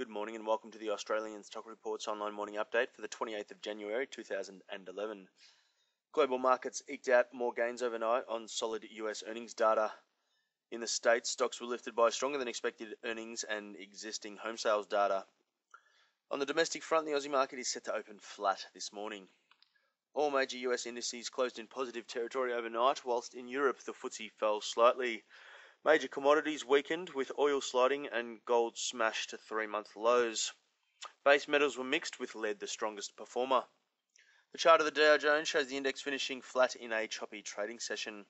Good morning and welcome to the Australian Stock Reports online morning update for the 28th of January 2011. Global markets eked out more gains overnight on solid US earnings data. In the States, stocks were lifted by stronger than expected earnings and existing home sales data. On the domestic front, the Aussie market is set to open flat this morning. All major US indices closed in positive territory overnight, whilst in Europe the FTSE fell slightly. Major commodities weakened, with oil sliding and gold smashed to three month lows. Base metals were mixed, with lead the strongest performer. The chart of the Dow Jones shows the index finishing flat in a choppy trading session.